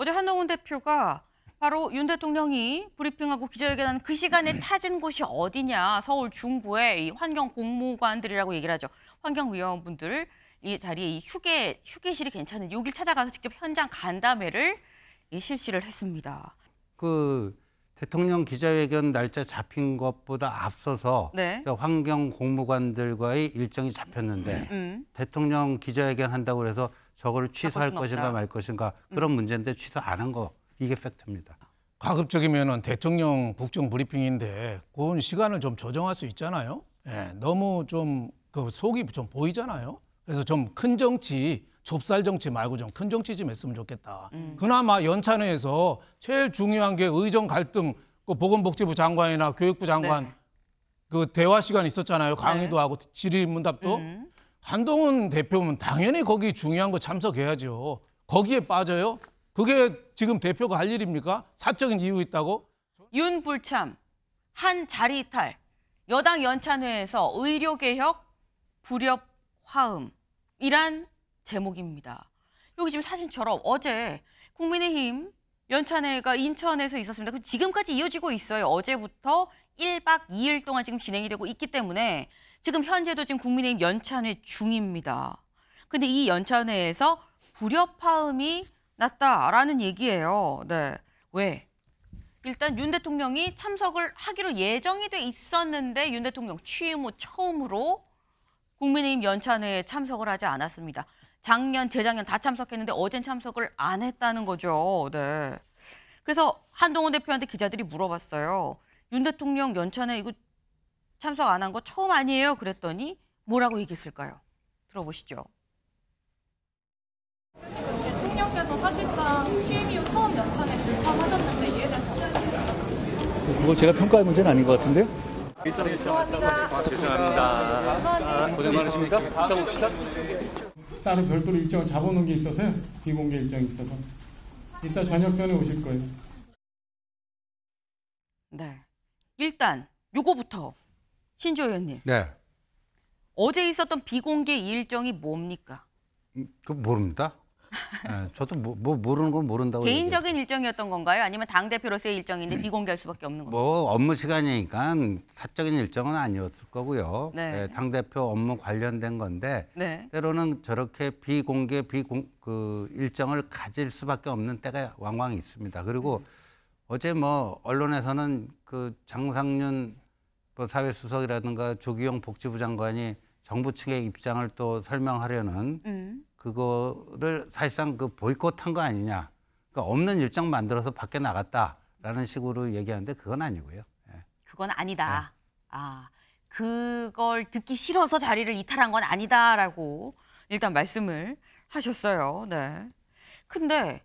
어제 한동훈 대표가 바로 윤 대통령이 브리핑하고 기자회견하는 그 시간에 찾은 곳이 어디냐 서울 중구의 이 환경 공무관들이라고 얘기를 하죠. 환경위원분들 이 자리에 이 휴게 휴게실이 괜찮은 여길 찾아가서 직접 현장 간담회를 예, 실시를 했습니다. 그 대통령 기자회견 날짜 잡힌 것보다 앞서서 네. 저 환경 공무관들과의 일정이 잡혔는데 음. 대통령 기자회견 한다고 해서 저거를 취소할 것인가 없다. 말 것인가 그런 문제인데 취소 안 한 거 이게 팩트입니다. 가급적이면은 대통령 국정 브리핑인데 그건 시간을 좀 조정할 수 있잖아요. 예, 너무 좀 그 속이 좀 보이잖아요. 그래서 좀 큰 정치, 좁쌀 정치 말고 좀 큰 정치 좀 했으면 좋겠다. 그나마 연찬회에서 제일 중요한 게 의정 갈등, 그 보건복지부 장관이나 교육부 장관 네. 그 대화 시간 있었잖아요. 강의도 네. 하고 질의문답도. 음. 한동훈 대표면 당연히 거기 중요한 거 참석해야죠. 거기에 빠져요? 그게 지금 대표가 할 일입니까? 사적인 이유 있다고? 윤 불참, 한 자리 이탈, 여당 연찬회에서 의료개혁, 불협 화음 이란 제목입니다. 여기 지금 사진처럼 어제 국민의힘 연찬회가 인천에서 있었습니다. 그럼 지금까지 이어지고 있어요. 어제부터 1박 2일 동안 지금 진행이 되고 있기 때문에 지금 현재도 지금 국민의힘 연찬회 중입니다. 근데 이 연찬회에서 불협화음이 났다라는 얘기예요. 네. 왜? 일단 윤 대통령이 참석을 하기로 예정이 돼 있었는데 윤 대통령 취임 후 처음으로 국민의힘 연찬회에 참석을 하지 않았습니다. 작년, 재작년 다 참석했는데 어젠 참석을 안 했다는 거죠. 네. 그래서 한동훈 대표한테 기자들이 물어봤어요. 윤 대통령 연찬회 이거 참석 안 한 거 처음 아니에요? 그랬더니 뭐라고 얘기했을까요? 들어보시죠. 대통령께서 사실상 취임 이후 처음 연찬에 불참하셨는데 이에 대해서 그걸 제가 평가할 문제는 아닌 것 같은데요? 고생 많으십니까? 자 봅시다. 따로 별도로 일정을 잡아놓은 게 있어서요. 비공개 일정이 있어서. 이따 저녁전에 오실 거예요. 네. 일단 요거부터 신조 의원님. 네, 어제 있었던 비공개 일정이 뭡니까? 음, 그 모릅니다. 예, 저도 뭐, 뭐 모르는 건 모른다고. 개인적인 일정이었던 건가요? 아니면 당 대표로서의 일정인데 비공개할 수밖에 없는 건가요? 뭐 업무 시간이니까 사적인 일정은 아니었을 거고요. 네. 당 대표 업무 관련된 건데 네. 때로는 저렇게 비공개 비공 그 일정을 가질 수밖에 없는 때가 왕왕 있습니다. 그리고 어제 뭐 언론에서는 그 장상윤 뭐 사회수석이라든가 조기용 복지부 장관이 정부 측의 입장을 또 설명하려는 음. 그거를 사실상 그 보이콧한 거 아니냐. 그러니까 없는 일정 만들어서 밖에 나갔다라는 식으로 얘기하는데 그건 아니고요. 예. 그건 아니다. 아, 그걸 듣기 싫어서 자리를 이탈한 건 아니다라고 일단 말씀을 하셨어요. 네. 근데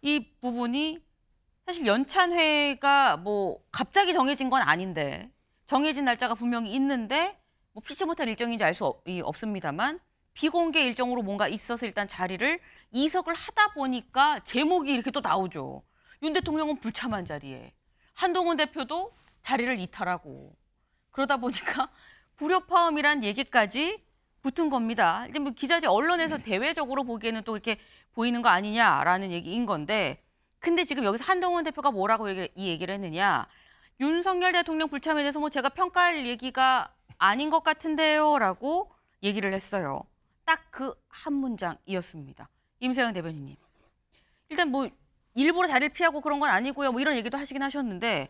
이 부분이 사실 연찬회가 뭐 갑자기 정해진 건 아닌데 정해진 날짜가 분명히 있는데 뭐 피치 못할 일정인지 알 수 없습니다만 비공개 일정으로 뭔가 있어서 일단 자리를 이석을 하다 보니까 제목이 이렇게 또 나오죠. 윤 대통령은 불참한 자리에 한동훈 대표도 자리를 이탈하고 그러다 보니까 불협화음이란 얘기까지 붙은 겁니다. 이제 뭐 기자들 언론에서 대외적으로 보기에는 또 이렇게 보이는 거 아니냐라는 얘기인 건데 근데 지금 여기서 한동훈 대표가 뭐라고 얘기를, 이 얘기를 했느냐 윤석열 대통령 불참에 대해서 뭐 제가 평가할 얘기가 아닌 것 같은데요라고 얘기를 했어요. 딱 그 한 문장이었습니다. 임세영 대변인님. 일단 뭐 일부러 자리를 피하고 그런 건 아니고요. 뭐 이런 얘기도 하시긴 하셨는데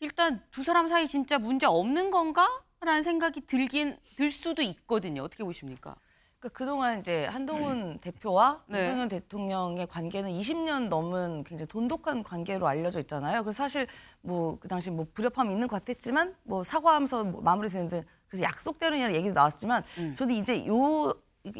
일단 두 사람 사이 진짜 문제 없는 건가? 라는 생각이 들긴 들 수도 있거든요. 어떻게 보십니까? 그러니까 그동안 이제 한동훈 대표와 네. 윤석열 대통령의 관계는 20년 넘은 굉장히 돈독한 관계로 알려져 있잖아요. 그래서 사실 뭐 그 당시 뭐 불협화음이 있는 것 같았지만 뭐 사과하면서 뭐 마무리되는 그래서 약속대로냐는 얘기도 나왔지만 저는 이제 요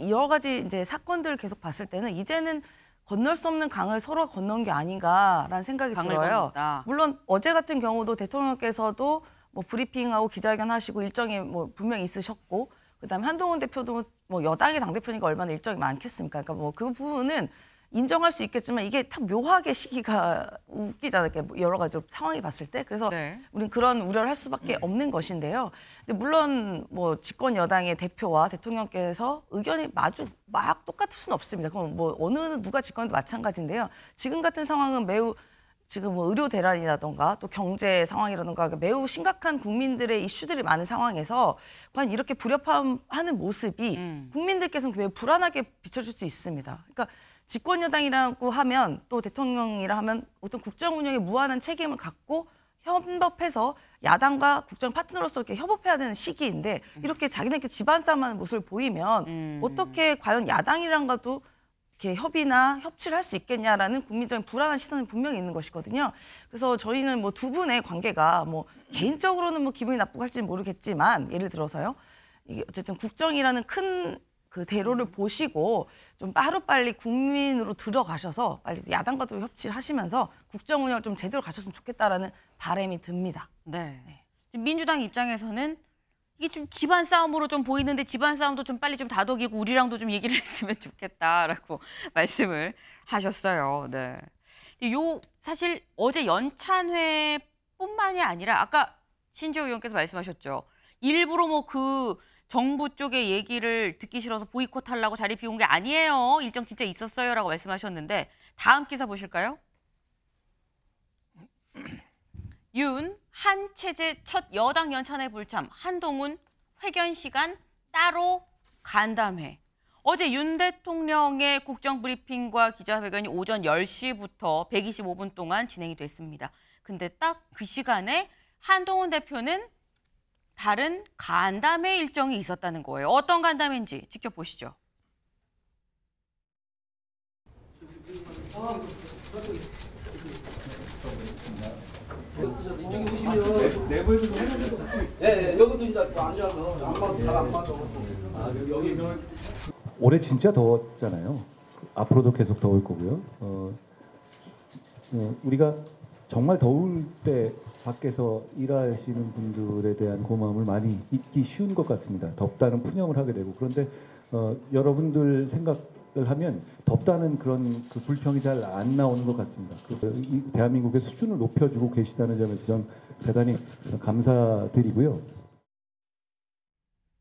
여러 가지 이제 사건들을 계속 봤을 때는 이제는 건널 수 없는 강을 서로가 건넌 게 아닌가라는 생각이 들어요. 건넜다. 물론 어제 같은 경우도 대통령께서도 뭐 브리핑하고 기자회견 하시고 일정이 뭐 분명히 있으셨고 그다음에 한동훈 대표도 뭐 여당의 당 대표니까 얼마나 일정이 많겠습니까? 그러니까 뭐 그 부분은 인정할 수 있겠지만 이게 참 묘하게 시기가 웃기잖아요. 이렇게 뭐 여러 가지 상황이 봤을 때. 그래서 네. 우리는 그런 우려를 할 수밖에 없는 것인데요. 근데 물론 뭐 집권 여당의 대표와 대통령께서 의견이 마주 막 똑같을 수는 없습니다. 그건 뭐 어느 누가 집권도 마찬가지인데요. 지금 같은 상황은 매우 지금 뭐 의료 대란이라던가 또 경제 상황이라던가 매우 심각한 국민들의 이슈들이 많은 상황에서 과연 이렇게 불협화하는 모습이 국민들께서는 매우 불안하게 비춰질 수 있습니다. 그러니까 집권 여당이라고 하면 또 대통령이라 하면 어떤 국정 운영에 무한한 책임을 갖고 협업해서 야당과 국정 파트너로서 이렇게 협업해야 되는 시기인데 이렇게 자기네끼리 집안 싸움하는 모습을 보이면 어떻게 과연 야당이랑가도 이렇게 협의나 협치를 할 수 있겠냐라는 국민적인 불안한 시선이 분명히 있는 것이거든요. 그래서 저희는 뭐 두 분의 관계가 뭐 개인적으로는 뭐 기분이 나쁘고 할지는 모르겠지만 예를 들어서요. 이게 어쨌든 국정이라는 큰 그 대로를 보시고 좀 하루빨리 국민으로 들어가셔서 빨리 야당과도 협치를 하시면서 국정 운영을 좀 제대로 가셨으면 좋겠다라는 바람이 듭니다. 네. 지금 민주당 입장에서는 이게 좀 집안 싸움으로 좀 보이는데 집안 싸움도 좀 빨리 좀 다독이고 우리랑도 좀 얘기를 했으면 좋겠다라고 말씀을 하셨어요. 네. 요 사실 어제 연찬회뿐만이 아니라 아까 신지호 의원께서 말씀하셨죠. 일부러 뭐그 정부 쪽의 얘기를 듣기 싫어서 보이콧하려고 자리 비운 게 아니에요. 일정 진짜 있었어요라고 말씀하셨는데 다음 기사 보실까요? 윤, 한 체제 첫 여당 연찬회 불참, 한동훈 회견 시간 따로 간담회. 어제 윤 대통령의 국정 브리핑과 기자회견이 오전 10시부터 125분 동안 진행이 됐습니다. 근데 딱 그 시간에 한동훈 대표는 다른 간담회 일정이 있었다는 거예요. 어떤 간담회인지 직접 보시죠. 네, 여기도 이제 또 앉아서 안 봐도 잘안 봐도. 아, 여기 여기 올해 진짜 더웠잖아요. 앞으로도 계속 더울 거고요. 어, 어, 우리가 정말 더울 때 밖에서 일하시는 분들에 대한 고마움을 많이 잊기 쉬운 것 같습니다. 덥다는 푸념을 하게 되고 그런데 어, 여러분들 생각을 하면 덥다는 그런 그 불평이 잘 안 나오는 것 같습니다. 그래서 이 대한민국의 수준을 높여주고 계시다는 점에서 전 대단히 감사드리고요.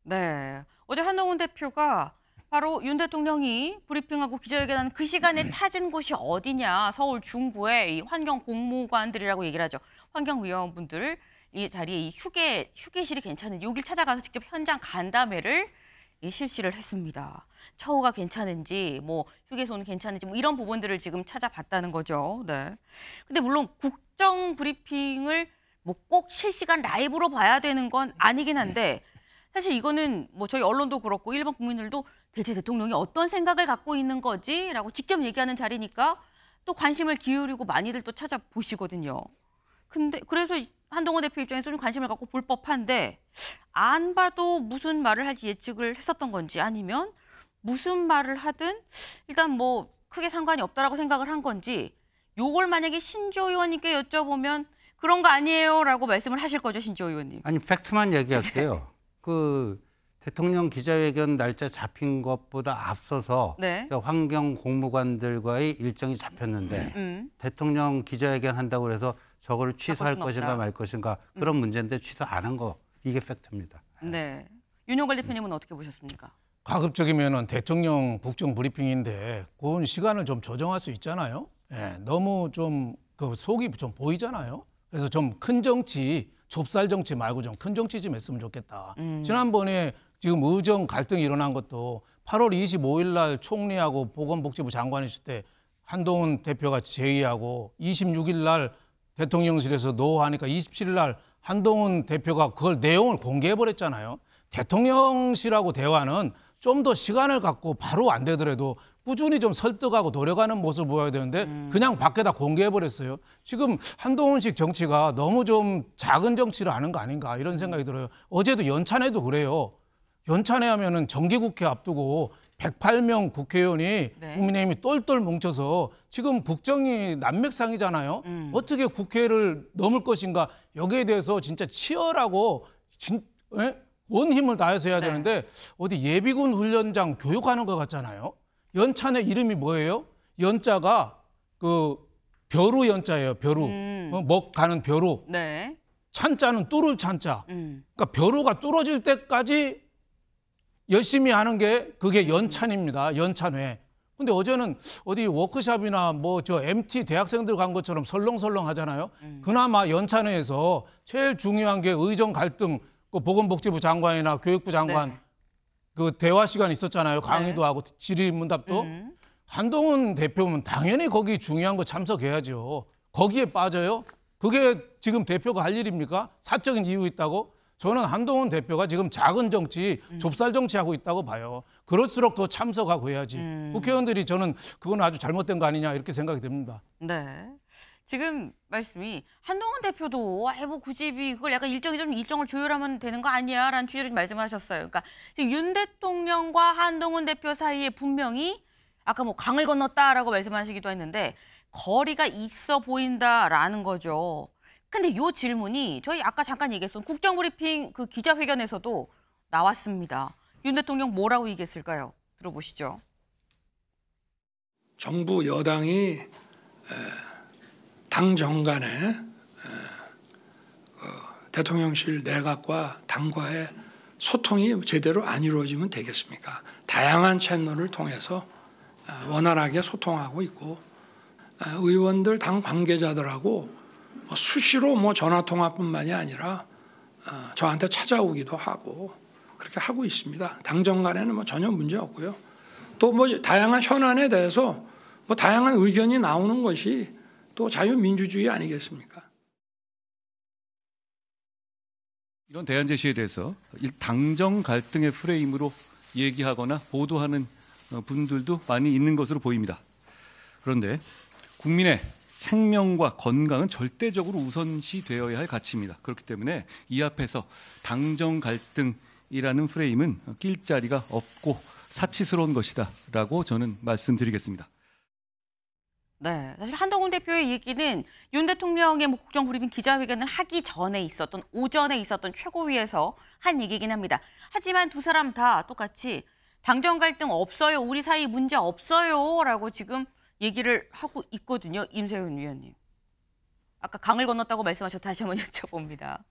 네. 어제 한동훈 대표가 바로 윤 대통령이 브리핑하고 기자회견하는 그 시간에 찾은 곳이 어디냐. 서울 중구의 이 환경 공무관들이라고 얘기를 하죠. 환경위원분들 이 자리에 이 휴게 휴게실이 괜찮은지 여길 찾아가서 직접 현장 간담회를 예, 실시를 했습니다. 처우가 괜찮은지 뭐 휴게소는 괜찮은지 뭐 이런 부분들을 지금 찾아봤다는 거죠. 네. 근데 물론 국정 브리핑을 뭐 꼭 실시간 라이브로 봐야 되는 건 아니긴 한데 사실 이거는 뭐 저희 언론도 그렇고 일반 국민들도 대체 대통령이 어떤 생각을 갖고 있는 거지라고 직접 얘기하는 자리니까 또 관심을 기울이고 많이들 또 찾아보시거든요. 근데 그래서 한동훈 대표 입장에서 좀 관심을 갖고 볼 법한데 안 봐도 무슨 말을 할지 예측을 했었던 건지 아니면 무슨 말을 하든 일단 뭐 크게 상관이 없다라고 생각을 한 건지 요걸 만약에 신조 의원님께 여쭤보면 그런 거 아니에요라고 말씀을 하실 거죠 신조 의원님. 아니 팩트만 얘기할게요. 그 대통령 기자회견 날짜 잡힌 것보다 앞서서 네. 저 환경 공무관들과의 일정이 잡혔는데 음. 대통령 기자회견 한다고 해서 저거를 취소할 것인가 없다. 말 것인가 그런 문제인데 취소 안 한 거 이게 팩트입니다. 네. 윤용걸 대표님은 어떻게 보셨습니까? 가급적이면은 대통령 국정 브리핑인데 그건 시간을 좀 조정할 수 있잖아요. 예, 너무 좀 그 속이 좀 보이잖아요. 그래서 좀 큰 정치, 좁쌀 정치 말고 좀 큰 정치 좀 했으면 좋겠다. 지난번에 지금 의정 갈등이 일어난 것도 8월 25일 날 총리하고 보건복지부 장관 있을 때 한동훈 대표가 제의하고 26일 날 대통령실에서 노하니까 27일 날 한동훈 대표가 그걸 내용을 공개해 버렸잖아요. 대통령실하고 대화는 좀 더 시간을 갖고 바로 안 되더라도 꾸준히 좀 설득하고 노력하는 모습을 보여야 되는데 그냥 밖에다 공개해 버렸어요. 지금 한동훈식 정치가 너무 좀 작은 정치를 하는 거 아닌가 이런 생각이 들어요. 어제도 연찬회도 그래요. 연찬회 하면은 정기국회 앞두고 108명 국회의원이 네. 국민의힘이 똘똘 뭉쳐서 지금 국정이 난맥상이잖아요. 어떻게 국회를 넘을 것인가 여기에 대해서 진짜 치열하고 진, 예? 온 힘을 다해서 해야 네. 되는데 어디 예비군 훈련장 교육하는 것 같잖아요. 연찬회 이름이 뭐예요? 연자가 그 벼루 연자예요. 벼루. 음. 어, 먹 가는 벼루. 네. 찬자는 뚫을 찬자. 음. 그러니까 벼루가 뚫어질 때까지 열심히 하는 게 그게 연찬입니다. 연찬회. 근데 어제는 어디 워크샵이나 뭐 저 MT 대학생들 간 것처럼 설렁설렁 하잖아요. 그나마 연찬회에서 제일 중요한 게 의정 갈등 그 보건복지부 장관이나 교육부 장관 네. 그 대화 시간 있었잖아요. 강의도 네. 하고 질의문답도. 음. 한동훈 대표면 당연히 거기 중요한 거 참석해야죠. 거기에 빠져요? 그게 지금 대표가 할 일입니까? 사적인 이유 있다고? 저는 한동훈 대표가 지금 작은 정치, 좁쌀 정치하고 있다고 봐요. 그럴수록 더 참석하고 해야지. 국회의원들이 저는 그건 아주 잘못된 거 아니냐 이렇게 생각이 됩니다. 네. 지금 말씀이 한동훈 대표도 아이 뭐 굳이 이 그걸 약간 일정이 좀 일정을 조율하면 되는 거 아니야 라는 취지로 좀 말씀하셨어요. 그러니까 지금 윤 대통령과 한동훈 대표 사이에 분명히 아까 뭐 강을 건넜다라고 말씀하시기도 했는데 거리가 있어 보인다라는 거죠. 근데 요 질문이 저희 아까 잠깐 얘기했던 국정브리핑 그 기자회견에서도 나왔습니다. 윤 대통령 뭐라고 얘기했을까요? 들어보시죠. 정부 여당이 에, 당 정간에 에, 그 대통령실 내각과 당과의 소통이 제대로 안 이루어지면 되겠습니까? 다양한 채널을 통해서 아, 원활하게 소통하고 있고 아, 의원들 당 관계자들하고 뭐 수시로 뭐 전화 통화뿐만이 아니라 어, 저한테 찾아오기도 하고 그렇게 하고 있습니다. 당 정간에는 뭐 전혀 문제 없고요. 또 뭐 다양한 현안에 대해서 뭐 다양한 의견이 나오는 것이 또 자유민주주의 아니겠습니까? 이런 대안 제시에 대해서 일- 당정 갈등의 프레임으로 얘기하거나 보도하는 어, 분들도 많이 있는 것으로 보입니다. 그런데 국민의 생명과 건강은 절대적으로 우선시 되어야 할 가치입니다. 그렇기 때문에 이 앞에서 당정 갈등이라는 프레임은 낄 자리가 없고 사치스러운 것이다라고 저는 말씀드리겠습니다. 네, 사실 한동훈 대표의 얘기는 윤 대통령의 뭐 국정 브리핑 기자회견을 하기 전에 있었던 오전에 있었던 최고위에서 한 얘기긴 합니다. 하지만 두 사람 다 똑같이 당정 갈등 없어요, 우리 사이 문제 없어요라고 지금 얘기를 하고 있거든요, 임세훈 위원님. 아까 강을 건넜다고 말씀하셔서 다시 한번 여쭤봅니다.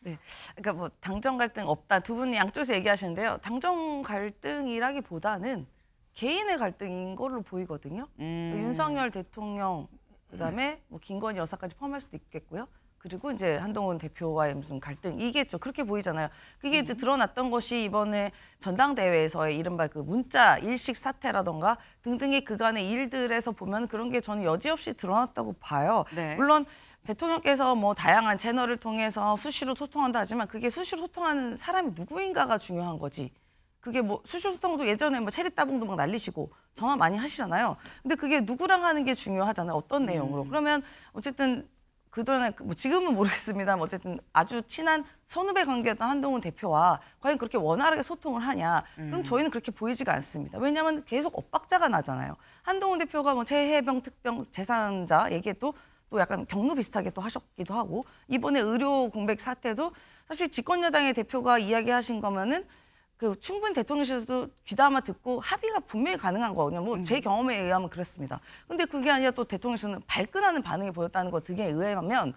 네, 그러니까 뭐 당정 갈등 없다 두 분이 양쪽에서 얘기하시는데요. 당정 갈등이라기보다는 개인의 갈등인 걸로 보이거든요. 음. 윤석열 대통령 그다음에 뭐 김건희 여사까지 포함할 수도 있겠고요. 그리고 이제 한동훈 대표와의 무슨 갈등 이겠죠. 그렇게 보이잖아요. 그게 이제 드러났던 것이 이번에 전당대회에서의 이른바 그 문자 일식 사태라던가 등등의 그간의 일들에서 보면 그런 게 저는 여지없이 드러났다고 봐요. 네. 물론 대통령께서 뭐 다양한 채널을 통해서 수시로 소통한다 하지만 그게 수시로 소통하는 사람이 누구인가가 중요한 거지. 그게 뭐 수시로 소통도 예전에 뭐 체리 따봉도 막 날리시고 전화 많이 하시잖아요. 근데 그게 누구랑 하는 게 중요하잖아요. 어떤 내용으로. 그러면 어쨌든 그동안에 그- 뭐 지금은 모르겠습니다만 어쨌든 아주 친한 선후배 관계였던 한동훈 대표와 과연 그렇게 원활하게 소통을 하냐? 그럼 저희는 그렇게 보이지가 않습니다. 왜냐하면 계속 엇박자가 나잖아요. 한동훈 대표가 뭐 최해병 특병 재산자 얘기도 또 약간 경로 비슷하게 또 하셨기도 하고 이번에 의료 공백 사태도 사실 집권 여당의 대표가 이야기하신 거면은 그 충분히 대통령실에서도 귀담아 듣고 합의가 분명히 가능한 거거든요. 뭐제 경험에 의하면 그렇습니다. 근데 그게 아니라 또 대통령실은 발끈하는 반응이 보였다는 것 등에 의하면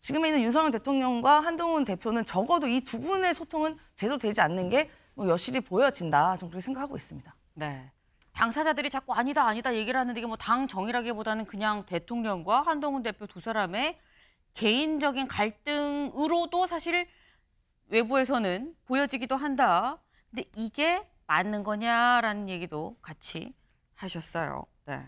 지금에 있는 윤석열 대통령과 한동훈 대표는 적어도 이 두 분의 소통은 제대로되지 않는 게 뭐 여실히 보여진다. 저는 그렇게 생각하고 있습니다. 네. 당사자들이 자꾸 아니다 아니다 얘기를 하는데 이게 뭐 당 정이라기보다는 그냥 대통령과 한동훈 대표 두 사람의 개인적인 갈등으로도 사실 외부에서는 보여지기도 한다. 근데 이게 맞는 거냐라는 얘기도 같이 하셨어요. 네.